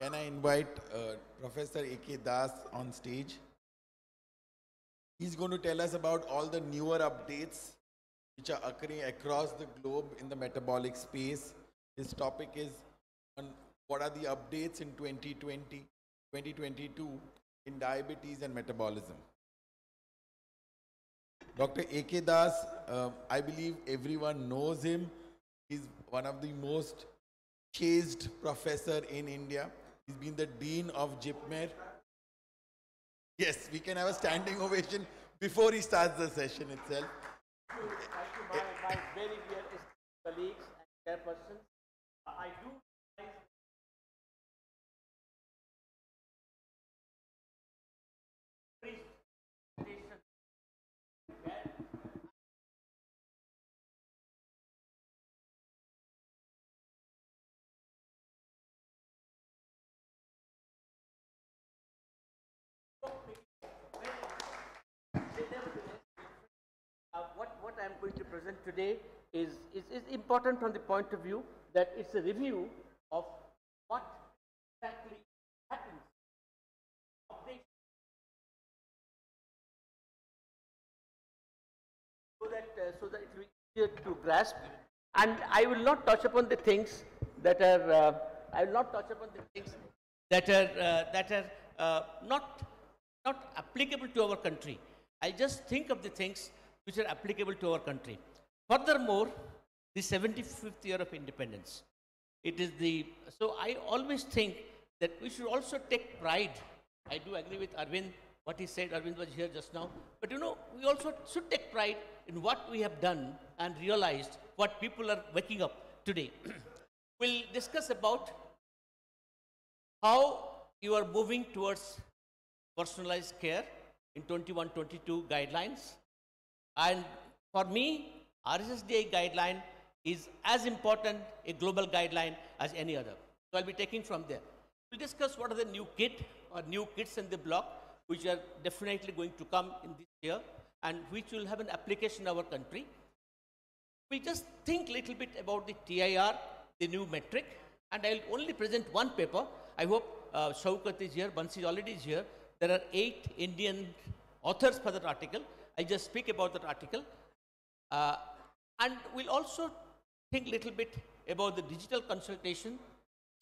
Can I invite uh, Professor A.K. Das on stage? He's going to tell us about all the newer updates which are occurring across the globe in the metabolic space. His topic is on what are the updates in 2020, 2022 in diabetes and metabolism. Dr. A.K. Das, uh, I believe everyone knows him. He's one of the most chased professor in India. He's been the dean of JIPMER. Yes, we can have a standing ovation before he starts the session itself. Thank you, my, my very dear colleagues and chairpersons. I do present today is, is, is important from the point of view that it's a review of what exactly happens. So that, uh, so that it will be easier to grasp. And I will not touch upon the things that are, uh, I will not touch upon the things that are, uh, that are uh, not, not applicable to our country. I just think of the things which are applicable to our country. Furthermore, the 75th year of independence. It is the, so I always think that we should also take pride. I do agree with Arvind, what he said, Arvind was here just now. But you know, we also should take pride in what we have done and realized what people are waking up today. we'll discuss about how you are moving towards personalized care in 21-22 guidelines. And for me, RSSDI guideline is as important a global guideline as any other. So I'll be taking from there. We'll discuss what are the new kit or new kits in the block, which are definitely going to come in this year and which will have an application in our country. We just think a little bit about the TIR, the new metric, and I'll only present one paper. I hope uh, Shaukat is here, Bansi already is here. There are eight Indian authors for that article. I'll just speak about that article. Uh, and we'll also think a little bit about the digital consultation,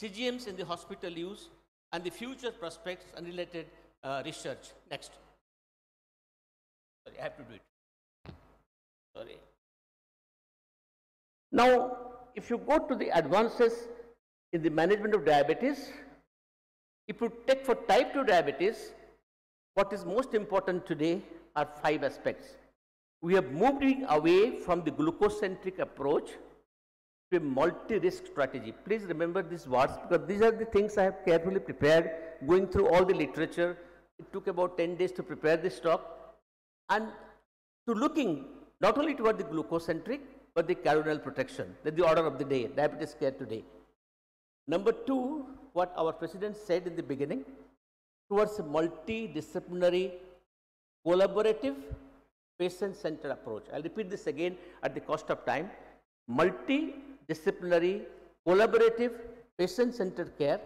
CGMs in the hospital use, and the future prospects and related uh, research. Next. Sorry, I have to do it. Sorry. Now, if you go to the advances in the management of diabetes, if you take for type 2 diabetes, what is most important today are five aspects. We have moved away from the glucose-centric approach to a multi-risk strategy. Please remember these words because these are the things I have carefully prepared, going through all the literature. It took about 10 days to prepare this talk. And to looking not only toward the glucose-centric, but the cardiorenal protection. The order of the day, diabetes care today. Number two, what our president said in the beginning, towards a multidisciplinary, collaborative, patient-centered approach. I'll repeat this again at the cost of time. Multidisciplinary, collaborative, patient-centered care.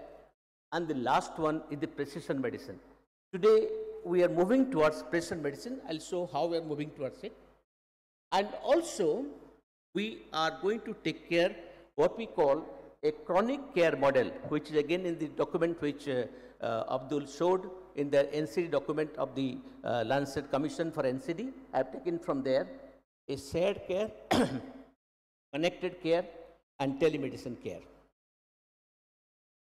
And the last one is the precision medicine. Today, we are moving towards precision medicine. I'll show how we are moving towards it. And also, we are going to take care what we call a chronic care model, which is again in the document which uh, uh, Abdul showed in the NCD document of the uh, Lancet Commission for NCD. I have taken from there a shared care, connected care, and telemedicine care.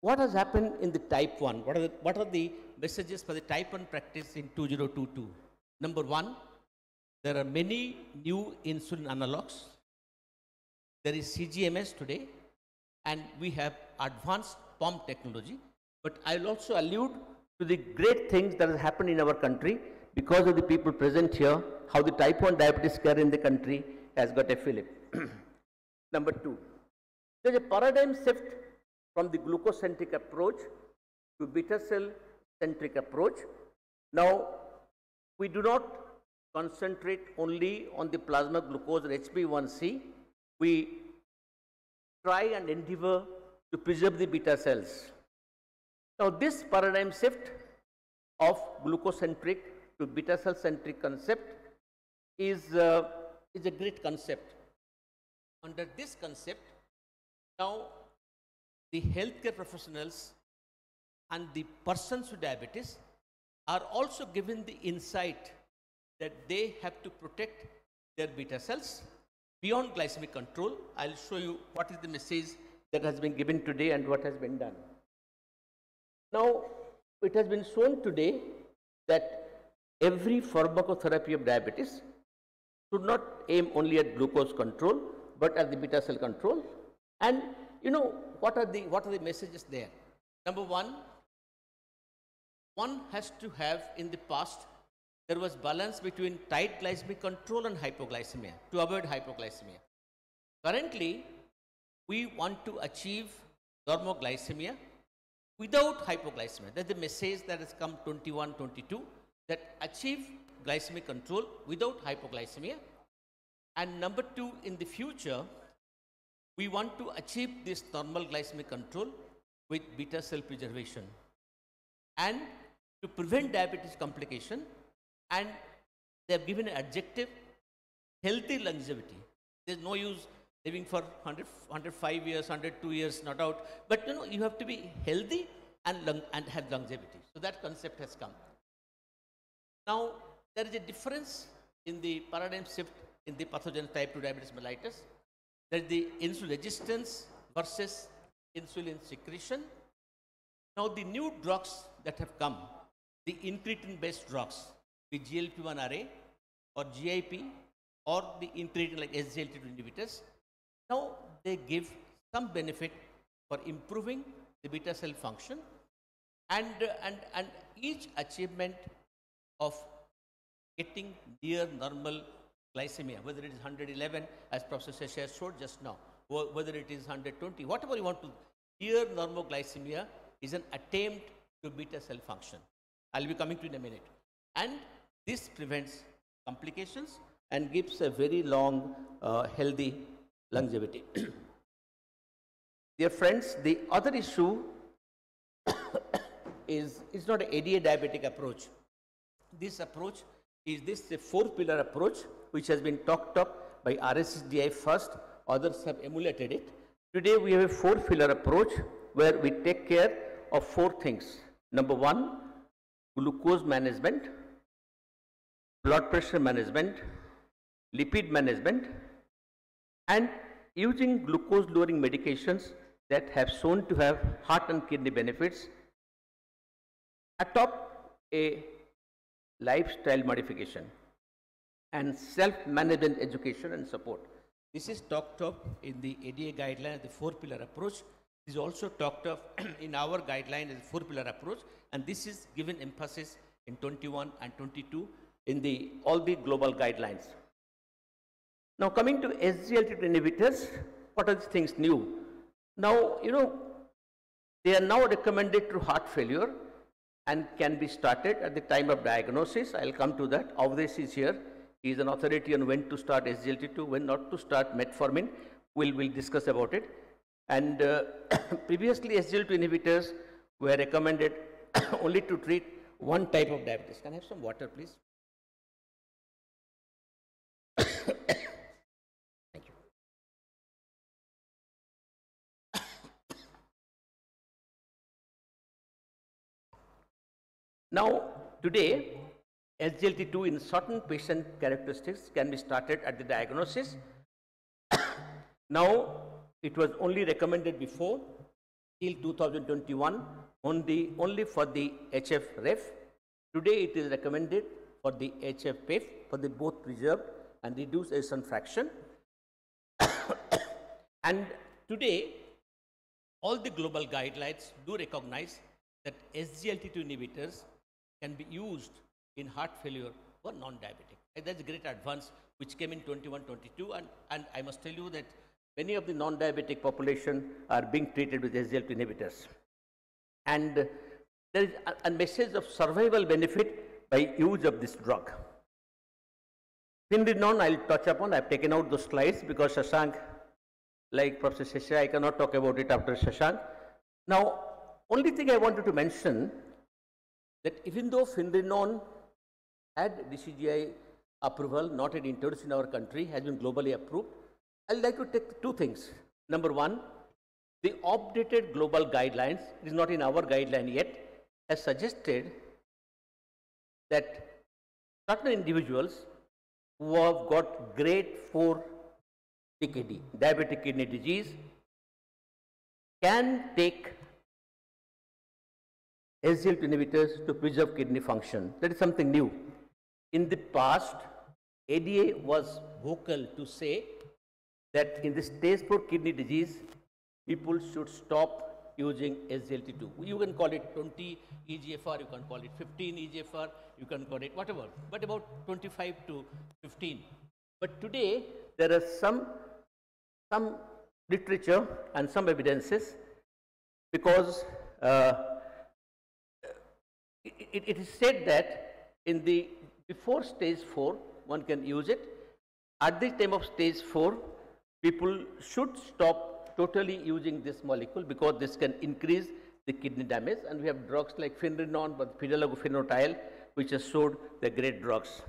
What has happened in the type 1? What are the, what are the messages for the type 1 practice in 2022? Number one, there are many new insulin analogs. There is CGMS today, and we have advanced pump technology. But I will also allude to the great things that has happened in our country because of the people present here, how the type 1 diabetes care in the country has got a fillip. Number two, there is a paradigm shift from the glucose-centric approach to beta cell-centric approach. Now, we do not concentrate only on the plasma glucose or HbA1c. We try and endeavor to preserve the beta cells. Now, this paradigm shift of glucocentric to beta cell centric concept is, uh, is a great concept. Under this concept, now the healthcare professionals and the persons with diabetes are also given the insight that they have to protect their beta cells beyond glycemic control. I'll show you what is the message that has been given today and what has been done. Now, it has been shown today that every pharmacotherapy of diabetes should not aim only at glucose control, but at the beta cell control. And you know, what are the, what are the messages there? Number one, one has to have in the past, there was balance between tight glycemic control and hypoglycemia to avoid hypoglycemia. Currently, we want to achieve normoglycemia without hypoglycemia. That's the message that has come 21, 22, that achieve glycemic control without hypoglycemia. And number two, in the future, we want to achieve this normal glycemic control with beta cell preservation and to prevent diabetes complication and they have given an adjective healthy longevity. There is no use living for 100, 105 years, 102 years, not out. But you know, you have to be healthy and, long, and have longevity. So that concept has come. Now, there is a difference in the paradigm shift in the pathogen type 2 diabetes mellitus. There is the insulin resistance versus insulin secretion. Now, the new drugs that have come, the incretin based drugs, the GLP 1 RA or GIP or the incretin like SGLT2 inhibitors, now they give some benefit for improving the beta cell function and, and, and each achievement of getting near normal glycemia, whether it is 111 as Professor Sheshar showed just now, whether it is 120, whatever you want to, near normoglycemia is an attempt to beta cell function. I'll be coming to in a minute. And this prevents complications and gives a very long, uh, healthy longevity. Dear friends, the other issue is, is not an ADA diabetic approach. This approach is this a four pillar approach which has been talked up by RSSDI first, others have emulated it. Today we have a four pillar approach where we take care of four things. Number one, glucose management, blood pressure management, lipid management, and using glucose lowering medications that have shown to have heart and kidney benefits atop a lifestyle modification and self-management education and support. This is talked of in the ADA guideline, the four pillar approach. This is also talked of in our guideline as a four pillar approach and this is given emphasis in 21 and 22 in the all the global guidelines. Now coming to SGLT2 inhibitors, what are the things new? Now, you know, they are now recommended to heart failure and can be started at the time of diagnosis. I'll come to that. Avdesh is here. He is an authority on when to start SGLT2, when not to start metformin. We'll, we'll discuss about it. And uh, previously SGLT2 inhibitors were recommended only to treat one type of diabetes. Can I have some water, please? Thank you. Now, today, SGLT2 in certain patient characteristics can be started at the diagnosis. now, it was only recommended before till 2021 only, only for the HFrEF. Today, it is recommended for the HF PEF for the both preserved and reduced ejection fraction. and today, all the global guidelines do recognize that SGLT2 inhibitors can be used in heart failure for non-diabetic. That's a great advance which came in 21, 22 and, and I must tell you that many of the non-diabetic population are being treated with SGLT inhibitors. And there is a, a message of survival benefit by use of this drug. Finerenone I'll touch upon, I've taken out those slides because Shashank, like Professor Shesha, I cannot talk about it after Shashank. Now, Only thing I wanted to mention that even though Finerenone had DCGI approval, not yet introduced in our country, has been globally approved, I'd like to take two things. Number one, the updated global guidelines, it is not in our guideline yet, has suggested that certain individuals who have got grade 4 DKD, diabetic kidney disease, can take SGLT inhibitors to preserve kidney function. That is something new. In the past, ADA was vocal to say that in the stage 4 kidney disease, people should stop using SGLT2. You can call it 20 EGFR, you can call it 15 EGFR, you can call it whatever, but about 25 to 15. But today, there are some, some literature and some evidences because uh, it, it is said that in the before stage 4 one can use it. At the time of stage 4 people should stop totally using this molecule because this can increase the kidney damage. And we have drugs like finerenone but phenylagophenotyl which has showed the great drugs.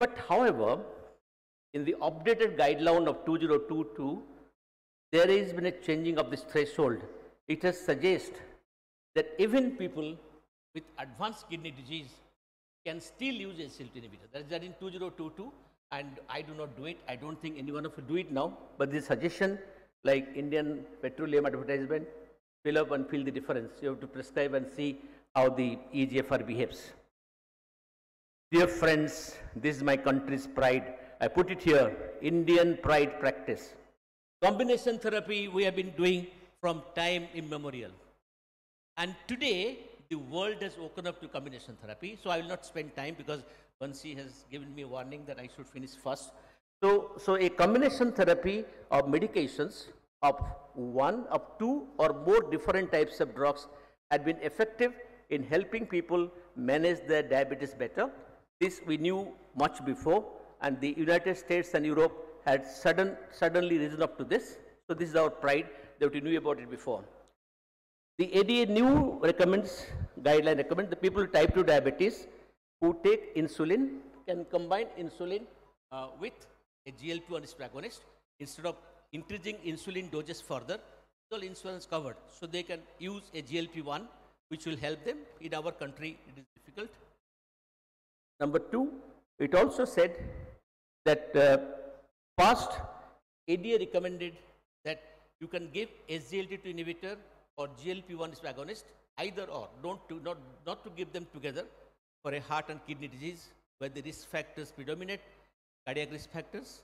But however in the updated guideline of 2022 there has been a changing of this threshold. It has suggested that even people with advanced kidney disease can still use a SGLT inhibitor. That is in 2022 and I do not do it. I don't think anyone of you do it now. But this suggestion like Indian petroleum advertisement, fill up and feel the difference. You have to prescribe and see how the EGFR behaves. Dear friends, this is my country's pride. I put it here, Indian pride practice. Combination therapy we have been doing from time immemorial. And today, the world has woken up to combination therapy. So I will not spend time because Bansi has given me a warning that I should finish first. So, so a combination therapy of medications of one, of two or more different types of drugs had been effective in helping people manage their diabetes better. This we knew much before and the United States and Europe had sudden, suddenly risen up to this. So this is our pride that we knew about it before. The ADA new recommends, guideline recommends the people with type 2 diabetes who take insulin can combine insulin uh, with a GLP-1 agonist instead of increasing insulin doses further. All insurance covered, so they can use a GLP-1 which will help them. In our country, it is difficult. Number two, it also said that uh, past ADA recommended that you can give SGLT2 inhibitor or GLP-1 agonist, either or, don't to, not, not to give them together for a heart and kidney disease where the risk factors predominate, cardiac risk factors,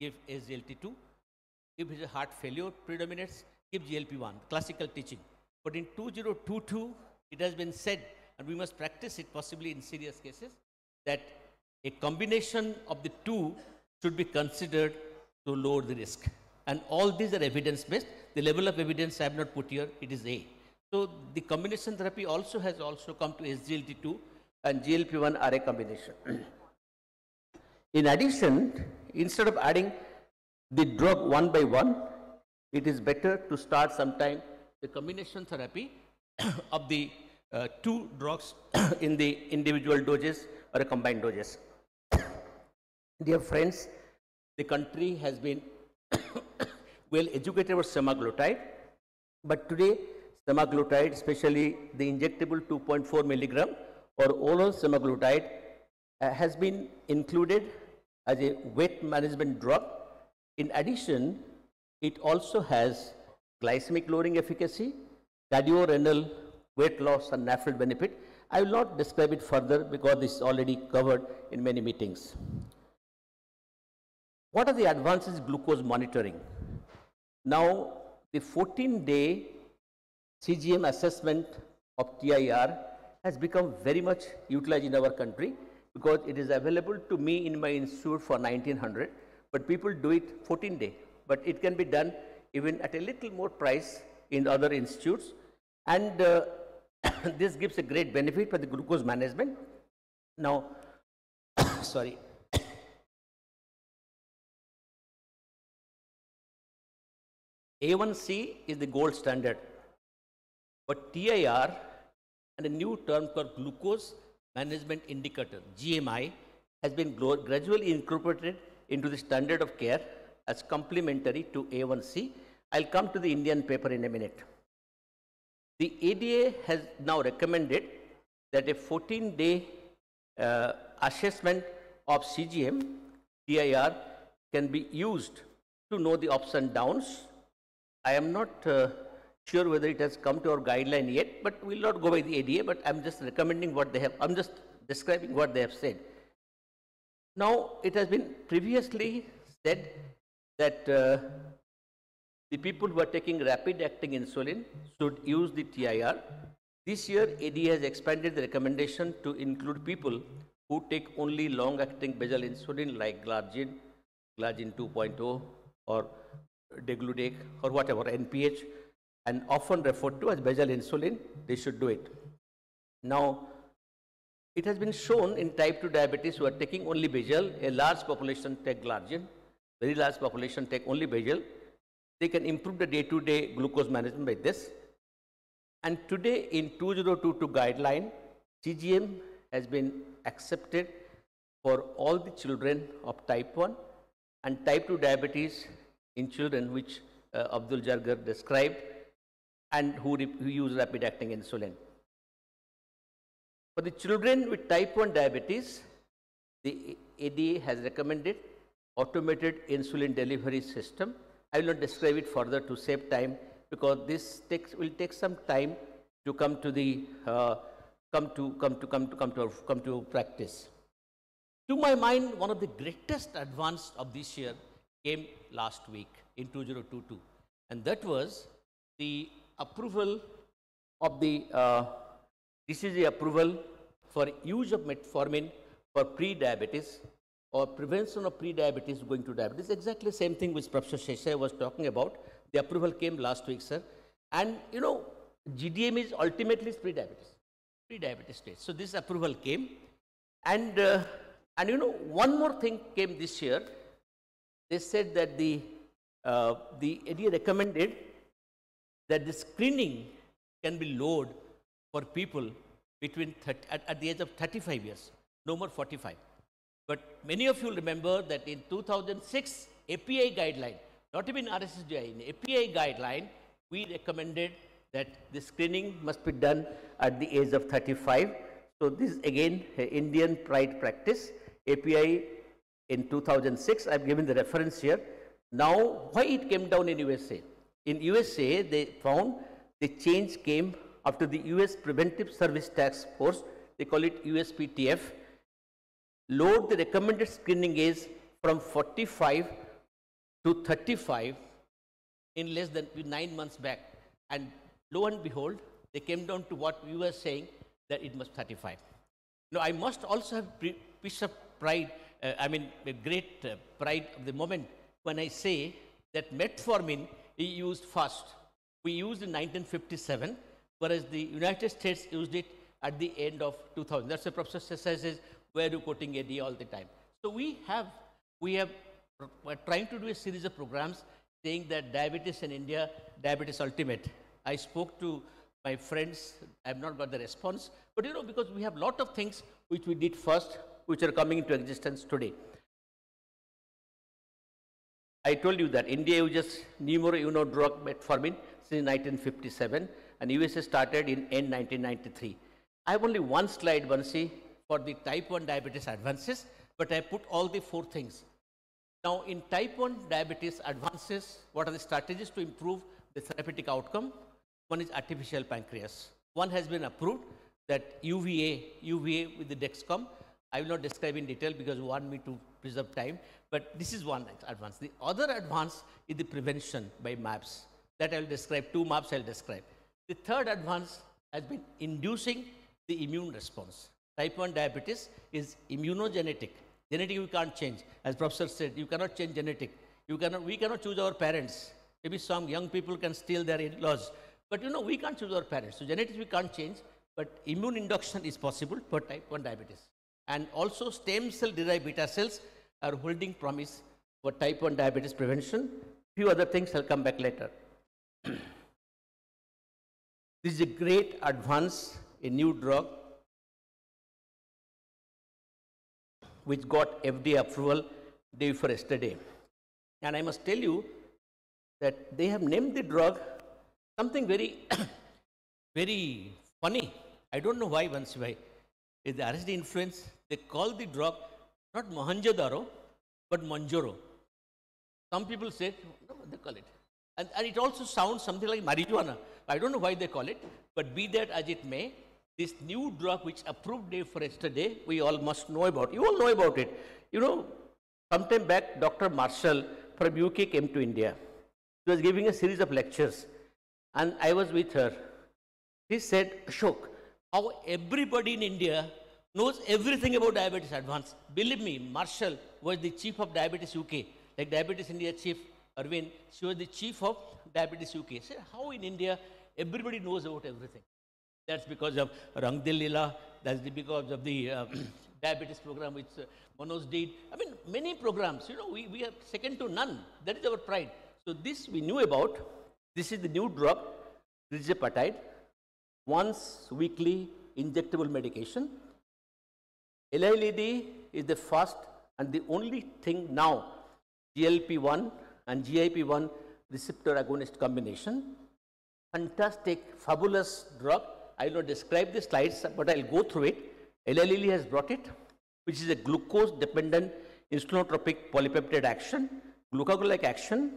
give SGLT2. If heart failure predominates, give GLP-1, classical teaching. But in 2022, it has been said, and we must practice it possibly in serious cases, that a combination of the two should be considered to lower the risk. And all these are evidence based. The level of evidence I have not put here, it is A. So the combination therapy also has also come to SGLT2 and GLP-1 are a combination. In addition, instead of adding the drug one by one, it is better to start sometime the combination therapy of the uh, two drugs in the individual doses or a combined doses. Dear friends, the country has been well educated about semaglutide, but today semaglutide, especially the injectable 2.4 milligram or oral semaglutide, uh, has been included as a weight management drug. In addition, it also has glycemic lowering efficacy, cardiorenal weight loss and NAFLD benefit. I will not describe it further because this is already covered in many meetings. What are the advances in glucose monitoring? Now, the 14 day CGM assessment of TIR has become very much utilized in our country because it is available to me in my institute for 1900, but people do it 14 day. But it can be done even at a little more price in other institutes. And uh, this gives a great benefit for the glucose management. Now, sorry. A1C is the gold standard. But TIR and a new term called glucose management indicator, GMI, has been gradually incorporated into the standard of care as complementary to A1C. I'll come to the Indian paper in a minute. The ADA has now recommended that a 14 day uh, assessment of CGM, TIR, can be used to know the ups and downs. I am not uh, sure whether it has come to our guideline yet, but we'll not go by the ADA, but I'm just recommending what they have, I'm just describing what they have said. Now, it has been previously said that uh, the people who are taking rapid acting insulin should use the TIR. This year, ADA has expanded the recommendation to include people who take only long acting basal insulin like Glargine, Glargine 2.0, or Degludec, or whatever, NPH, and often referred to as basal insulin, they should do it. Now, it has been shown in type 2 diabetes who are taking only basal, a large population take Glargine, very large population take only basal. They can improve the day-to-day glucose management by this. And today in 2022 guideline, CGM has been accepted for all the children of type 1 and type 2 diabetes in children which uh, Abdul Jargar described and who, who use rapid acting insulin. For the children with type 1 diabetes, the ADA has recommended automated insulin delivery system. I will not describe it further to save time because this takes, will take some time to come to the uh, come to come to come to come to come to practice. To my mind, one of the greatest advance of this year came last week in 2022, and that was the approval of the uh, this is the approval for use of metformin for pre-diabetes or prevention of pre-diabetes going to diabetes. Exactly the same thing which Professor Shesai was talking about. The approval came last week, sir. And you know, GDM is ultimately pre-diabetes, pre-diabetes stage. So this approval came, and uh, and you know, one more thing came this year. They said that the uh, the ADA recommended that the screening can be lowered for people between 30, at, at the age of 35 years, no more 45. But many of you remember that in 2006 API guideline, not even RSSDI, in API guideline, we recommended that the screening must be done at the age of 35. So this is again Indian pride practice. API in 2006, I've given the reference here. Now, why it came down in USA? In USA, they found the change came after the US Preventive Service Task Force, they call it USPTF, lowered the recommended screening age from 45 to 35 in less than nine months back. And lo and behold, they came down to what we were saying that it must 35. Now, I must also have piece of pride, uh, I mean, a great uh, pride of the moment when I say that metformin is used first. We used in 1957, whereas the United States used it at the end of 2000. That's the Professor says, where you quoting AD all the time. So we have, we have, we're trying to do a series of programs saying that diabetes in India, diabetes ultimate. I spoke to my friends, I have not got the response, but you know, because we have lot of things which we did first, which are coming into existence today. I told you that India uses drug metformin since 1957 and USA started in end 1993. I have only one slide, Bansi, for the type 1 diabetes advances, but I put all the four things. Now, in type 1 diabetes advances, what are the strategies to improve the therapeutic outcome? One is artificial pancreas. One has been approved that UVA, UVA with the Dexcom. I will not describe in detail because you want me to preserve time, but this is one advance. The other advance is the prevention by mAbs. That I will describe, two mAbs I will describe. The third advance has been inducing the immune response. Type 1 diabetes is immunogenetic. Genetic you can't change. As professor said, you cannot change genetic. You cannot, we cannot choose our parents. Maybe some young people can steal their in-laws. But you know, we can't choose our parents. So genetics we can't change, but immune induction is possible for type 1 diabetes. And also stem cell derived beta cells are holding promise for type 1 diabetes prevention. Few other things I'll come back later. This is a great advance, a new drug which got FDA approval day before yesterday. And I must tell you that they have named the drug something very, very funny. I don't know why, once why. Is the RSD influence, they call the drug not Mohenjo-daro, but Mounjaro. Some people say, no, they call it. And, and it also sounds something like marijuana. I don't know why they call it, but be that as it may, this new drug which approved day for yesterday, we all must know about. You all know about it. You know, sometime back, Dr. Marshall from UK came to India. She was giving a series of lectures, and I was with her. He said, Ashok, how everybody in India knows everything about diabetes advance. Believe me, Marshall was the chief of Diabetes UK, like Diabetes India chief Arvind, she was the chief of Diabetes UK. How in India everybody knows about everything? That's because of Rangdil Lila, that's because of the uh, diabetes program which uh, did. I mean, many programs, you know, we, we are second to none. That is our pride. So this we knew about. This is the new drug, tirzepatide, once weekly injectable medication. Eli is the first and the only thing now, GLP-1 and GIP-1 receptor agonist combination. Fantastic, fabulous drug. I will not describe the slides, but I'll go through it. Eli Lilly has brought it, which is a glucose-dependent insulinotropic polypeptide action, glucagon-like action.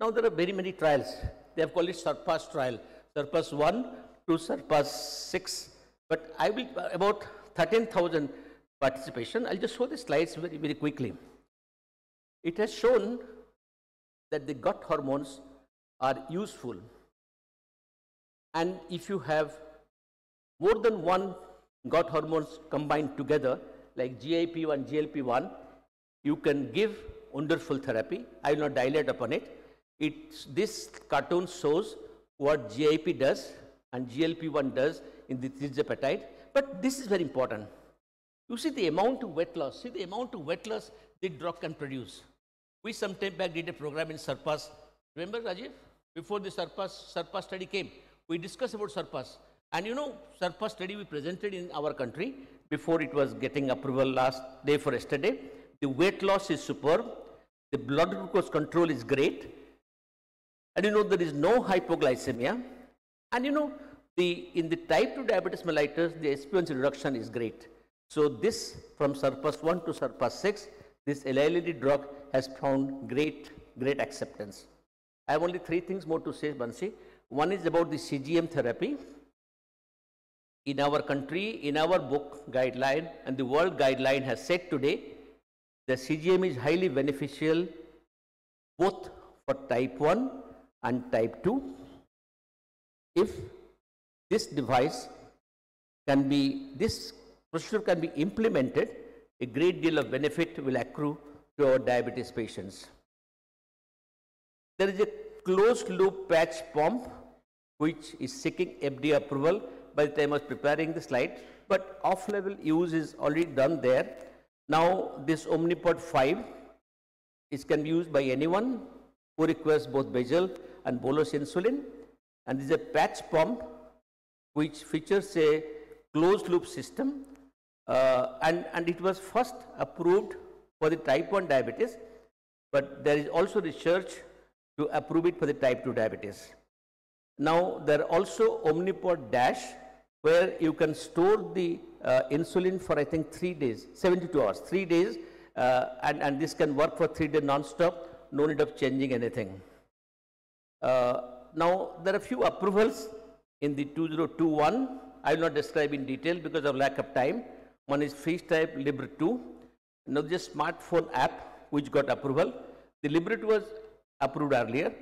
Now there are very many trials. They have called it SURPASS trial, SURPASS 1 to SURPASS 6. But I will, about 13,000 participation. I'll just show the slides very, very quickly. It has shown that the gut hormones are useful. And if you have more than one gut hormones combined together, like GIP1, GLP1, you can give wonderful therapy. I will not dilate upon it. It's, this cartoon shows what GIP does and GLP1 does in the tirzepatide. But this is very important. You see the amount of weight loss, see the amount of weight loss the drug can produce. We some time back did a program in Surpass. Remember, Rajiv? Before the Surpass, Surpass study came, we discussed about Surpass. And you know, Surpass study we presented in our country before it was getting approval last day for yesterday. The weight loss is superb. The blood glucose control is great. And you know, there is no hypoglycemia. And you know, the, in the type 2 diabetes mellitus, the SPO1 reduction is great. So this from Surpass 1 to Surpass 6, this Lilly drug has found great, great acceptance. I have only three things more to say, Bansi. One is about the CGM therapy. In our country, in our book guideline, and the world guideline has said today, the CGM is highly beneficial both for type 1 and type 2. If this device can be, this procedure can be implemented, a great deal of benefit will accrue to our diabetes patients. There is a closed loop patch pump which is seeking FDA approval by the time I was preparing the slide, but off-label use is already done there. Now this Omnipod 5 is can be used by anyone who requires both basal and bolus insulin and this is a patch pump which features a closed loop system uh, and, and it was first approved for the type 1 diabetes, but there is also research to approve it for the type 2 diabetes. Now, there are also Omnipod Dash, where you can store the uh, insulin for I think 3 days, 72 hours, 3 days, uh, and, and this can work for 3 days non-stop, no need of changing anything. Uh, now, there are few approvals in the 2021. I will not describe in detail because of lack of time. One is FreeStyle Libre 2. Now, the smartphone app which got approval. The Libre 2 was approved earlier.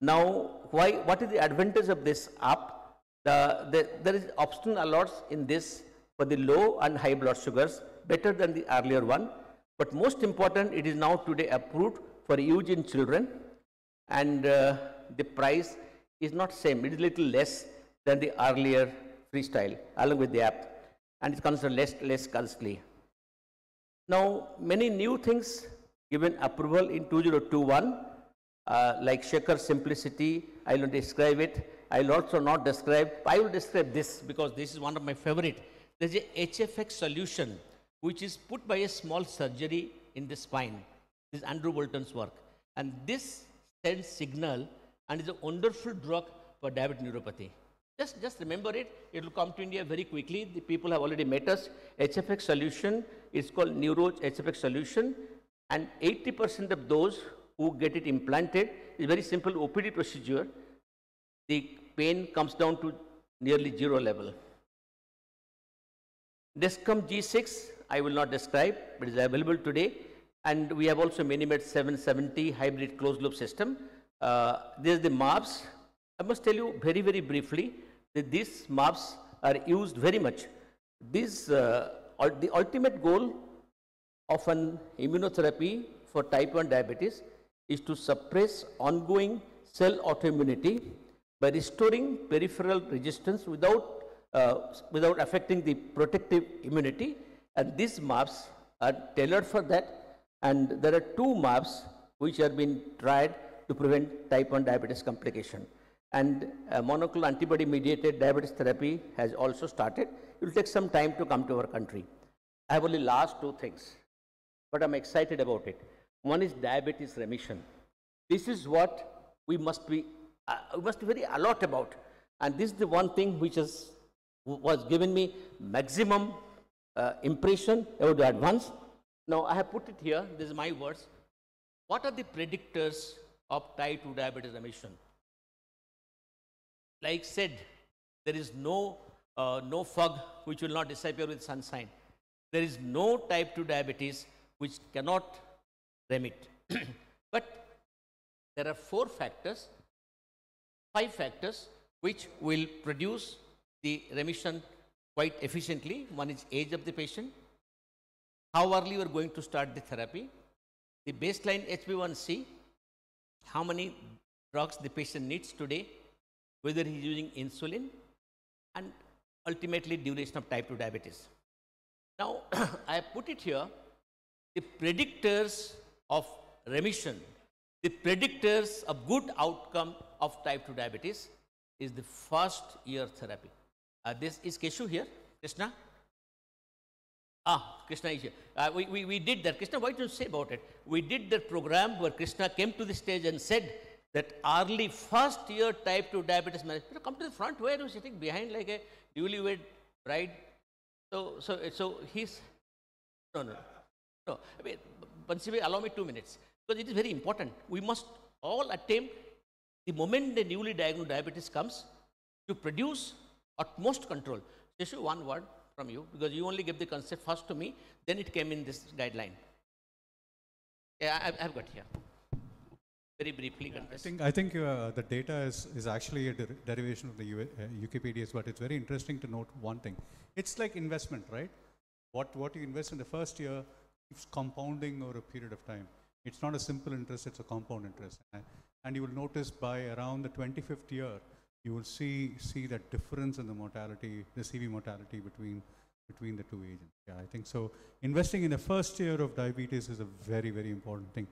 Now, why? What is the advantage of this app? The, the, there is optional alerts in this for the low and high blood sugars, better than the earlier one. But most important, it is now today approved for use in children, and uh, the price is not same. It is little less than the earlier freestyle, along with the app, and it's considered less less costly. Now, many new things given approval in 2021 uh, like Shaker Simplicity, I will describe it. I'll also not describe, I will describe this because this is one of my favorite. There's a HFX solution which is put by a small surgery in the spine. This is Andrew Boulton's work. And this sends signal and is a wonderful drug for diabetic neuropathy. Just, just remember it. It will come to India very quickly. The people have already met us. HFX solution is called Nevro HFX solution. And 80% of those who get it implanted is very simple OPD procedure. The pain comes down to nearly zero level. Dexcom G6, I will not describe, but it is available today. And we have also Minimed 770 hybrid closed loop system. Uh, there's the mAbs. I must tell you very, very briefly these mAbs are used very much. This, uh, the ultimate goal of an immunotherapy for type 1 diabetes is to suppress ongoing cell autoimmunity by restoring peripheral resistance without, uh, without affecting the protective immunity. And these mAbs are tailored for that. And there are two mAbs which have been tried to prevent type 1 diabetes complication. And uh, monoclonal antibody mediated diabetes therapy has also started. It will take some time to come to our country. I have only last two things, but I'm excited about it. One is diabetes remission. This is what we must be, uh, we must be very alert about. And this is the one thing which has, was given me maximum uh, impression about the advance. Now I have put it here, this is my words. What are the predictors of type 2 diabetes remission? Like said, there is no, uh, no fog which will not disappear with sunshine. There is no type 2 diabetes which cannot remit. but there are four factors, five factors which will produce the remission quite efficiently. One is age of the patient, how early you are going to start the therapy, the baseline HbA1c, how many drugs the patient needs today, whether he is using insulin, and ultimately duration of type 2 diabetes. Now, I put it here, the predictors of remission, the predictors of good outcome of type 2 diabetes is the first year therapy. Uh, this is Keshu here, Krishna? Ah, Krishna is here. Uh, we, we, we did that. Krishna, why don't you say about it? We did that program where Krishna came to the stage and said that early first year type 2 diabetes management. Come to the front. Where are you sitting behind like a newlywed bride? So, so, so he's, no, no, no. I mean, Bansi, allow me two minutes because it is very important. We must all attempt the moment the newly diagnosed diabetes comes to produce utmost control. Seshu, one word from you because you only gave the concept first to me, then it came in this guideline. Yeah, I, I've got here. Very briefly, I contest. think, I think uh, the data is, is actually a der- derivation of the U- uh, UKPDS, but it's very interesting to note one thing. It's like investment, right? What, what you invest in the first year is compounding over a period of time. It's not a simple interest, it's a compound interest. And, and you will notice by around the 25th year, you will see, see that difference in the mortality, the CV mortality between, between the two agents. Yeah, I think so. Investing in the first year of diabetes is a very, very important thing.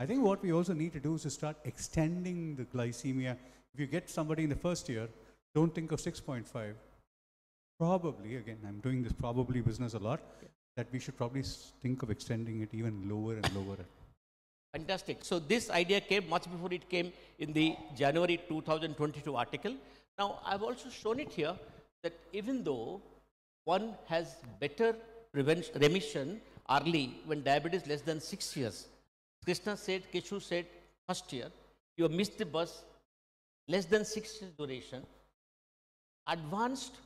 I think what we also need to do is to start extending the glycemia. If you get somebody in the first year, don't think of 6.5. Probably, again, I'm doing this probably business a lot, that we should probably think of extending it even lower and lower. Fantastic. So this idea came much before it came in the January 2022 article. Now, I've also shown it here that even though one has better prevention, remission early when diabetes less than six years, Krishna said, Keshu said, first year, you have missed the bus, less than six years duration, advanced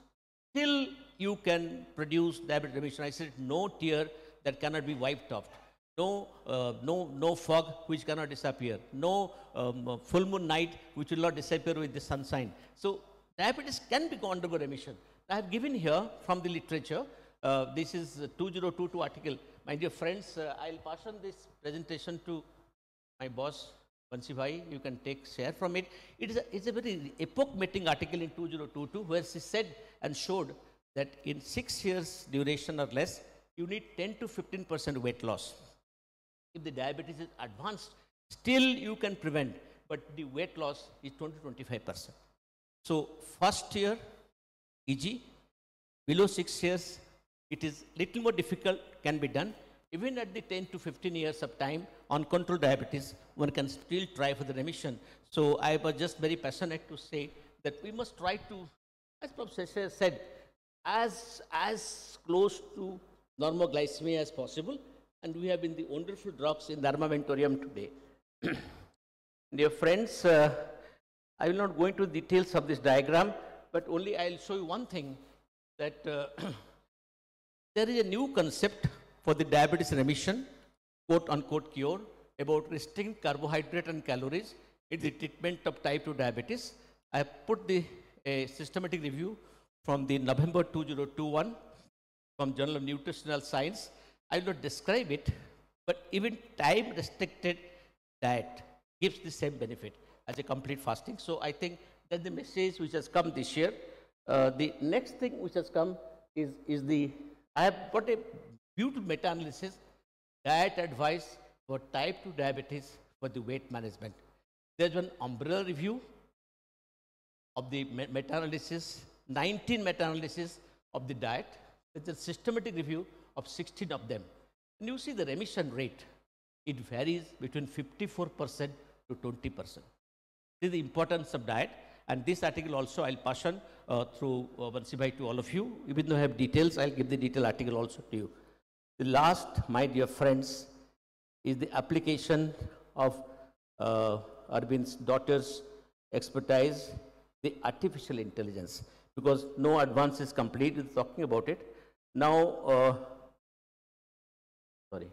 till you can produce diabetes remission. I said no tear that cannot be wiped off. No, uh, no, no fog which cannot disappear. No um, uh, full moon night which will not disappear with the sunshine. So diabetes can be undergo remission. I have given here from the literature. Uh, this is 2022 article. My dear friends, uh, I'll pass on this presentation to my boss Bansi Bhai, you can take share from it. It is a, it's a very epoch-making article in 2022 where she said and showed that in six years duration or less, you need 10 to 15 percent weight loss. If the diabetes is advanced, still you can prevent, but the weight loss is 20 to 25 percent. So first year, EG, Below six years, it is little more difficult, can be done. Even at the 10 to 15 years of time, on control diabetes, one can still try for the remission. So I was just very passionate to say that we must try to, as Professor said, as, as close to normoglycemia as possible. And we have been the wonderful drugs in the armamentarium today. Dear friends, uh, I will not go into details of this diagram, but only I'll show you one thing that uh, there is a new concept for the diabetes remission, quote unquote cure, about restricting carbohydrate and calories in the treatment of type 2 diabetes. I put the a systematic review from the November 2021 from Journal of Nutritional Science. I will not describe it, but even time restricted diet gives the same benefit as a complete fasting. So I think that the message which has come this year. Uh, the next thing which has come is, is the, I have got a beautiful meta-analysis, diet advice for type 2 diabetes for the weight management. There's one umbrella review of the meta-analysis, 19 meta-analysis of the diet. There's a systematic review of 16 of them. And you see the remission rate, it varies between 54% to 20%. This is the importance of diet. And this article also I'll pass on through uh, Bansibhai to all of you. Even though I have details, I'll give the detailed article also to you. The last, my dear friends, is the application of uh, Arvind's daughter's expertise, the artificial intelligence. Because no advance is complete with talking about it. Now, uh, sorry.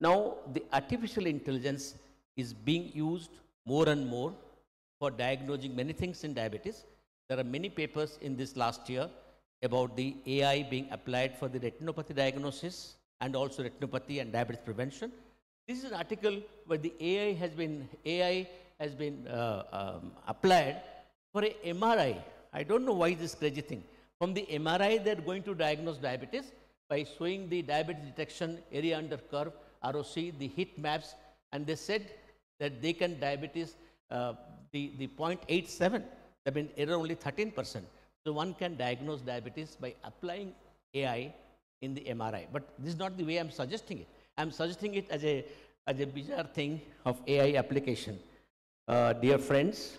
Now, the artificial intelligence is being used more and more for diagnosing many things in diabetes. There are many papers in this last year about the AI being applied for the retinopathy diagnosis and also retinopathy and diabetes prevention. This is an article where the AI has been AI has been uh, um, applied for a MRI. I don't know why this crazy thing. From the MRI, they're going to diagnose diabetes by showing the diabetes detection area under curve, ROC, the heat maps, and they said that they can diabetes uh, the, the 0.87, that means error only 13%. So one can diagnose diabetes by applying AI in the MRI. But this is not the way I'm suggesting it. I'm suggesting it as a, as a bizarre thing of AI application. Uh, dear friends,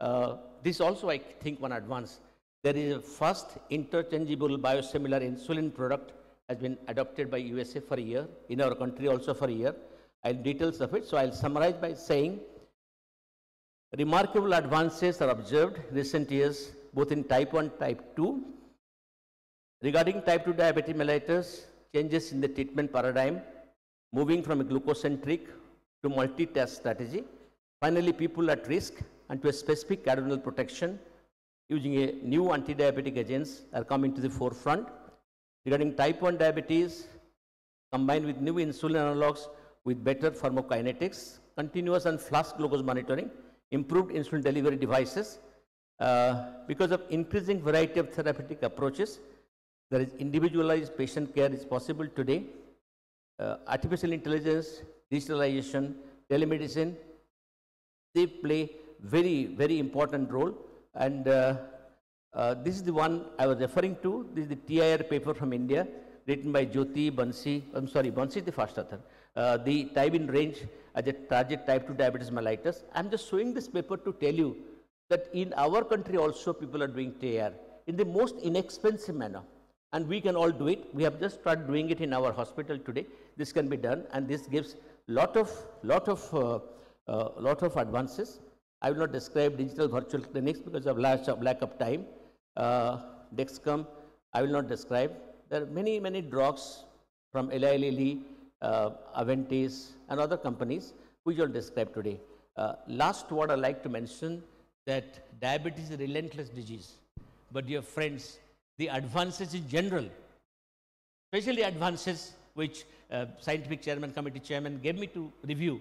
uh, this also I think one advance. There is a first interchangeable biosimilar insulin product has been adopted by USA for a year, in our country also for a year. I'll details of it. So I'll summarize by saying remarkable advances are observed recent years both in type 1 type 2 regarding type 2 diabetes mellitus changes in the treatment paradigm moving from a glucocentric to multitask strategy. Finally people at risk and to a specific cardiorenal protection using a new anti-diabetic agents are coming to the forefront. Regarding type 1 diabetes combined with new insulin analogs with better pharmacokinetics continuous and flash glucose monitoring improved insulin delivery devices. Uh, because of increasing variety of therapeutic approaches, there is individualized patient care is possible today. Uh, artificial intelligence, digitalization, telemedicine, they play very, very important role. And uh, uh, this is the one I was referring to. This is the TIR paper from India, written by Jyoti Bansi. I'm sorry, Bansi the first author. Uh, the time in range as a tragic type 2 diabetes mellitus. I'm just showing this paper to tell you that in our country also people are doing TIR in the most inexpensive manner. And we can all do it. We have just started doing it in our hospital today. This can be done and this gives lot of, lot of, uh, uh, lot of advances. I will not describe digital virtual clinics because of lack of, lack of time. Uh, Dexcom, I will not describe. There are many, many drugs from Eli Lilly, uh, Aventis, and other companies which I'll describe today. Uh, last word I'd like to mention that diabetes is a relentless disease. But dear friends, the advances in general, especially advances which uh, scientific chairman, committee chairman gave me to review,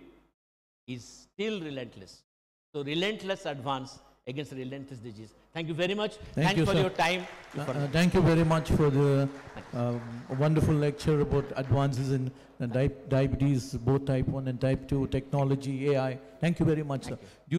is still relentless. So relentless advance against relentless disease. Thank you very much. Thank Thanks you, for sir. your time. Uh, uh, Thank you very much for the um, wonderful lecture about advances in uh, di- diabetes, both type 1 and type 2, technology, AI. Thank you very much, sir. Do